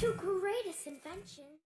two greatest inventions.